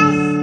Yes!